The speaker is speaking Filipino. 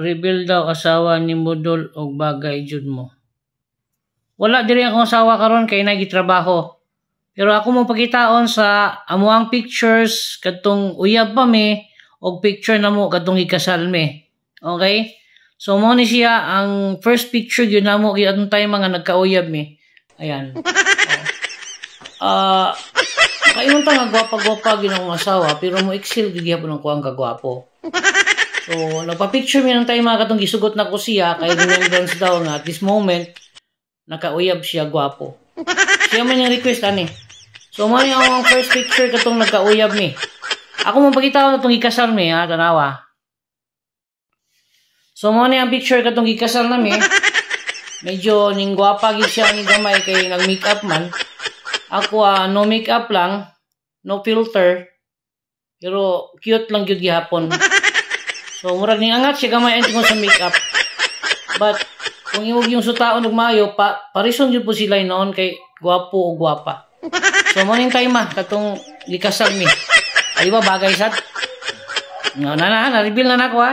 reveal daw asawa ni Modol og bagay jud mo. Wala diri akong asawa karon kay nagitrabaho. Pero ako mo pagitaon sa amuang pictures katong uyab pa me og picture namo katong ikasal me. Okay? So mo ni siya ang first picture gyud namo gyud time mga nagkauyab me. Ayan. Ah, uh, kayon ta nga gwapa-gwapa gyud ang asawa pero mo excel gyud gyapon ang kuang kagwapo. So, nagpa-picture mi ng time mga katong gisugot na ko siya kay remembrance daw nga at this moment nakauyab siya gwapo. Siya man yung request ani. So, mo ni ang first picture katong nagkauyab mi. Ako mo pagitaw na itong ikasal mi ha, tanawa. So, mo ni ang picture katong ikasal na mi. Medyo ning gwapa gid siya ni gamay kay nag makeup man. Ako uh, no makeup lang, no filter. Pero cute lang gyud gihapon. So, murag ning angat siya gamay ang sa makeup. But, kung imog yung sutaon og mayo, pa, parison yun po sila noon kay gwapo o gwapa. So, mo ning time katong gikasal mi. Ay ba bagay sad? No, na na, na-reveal na nako ha.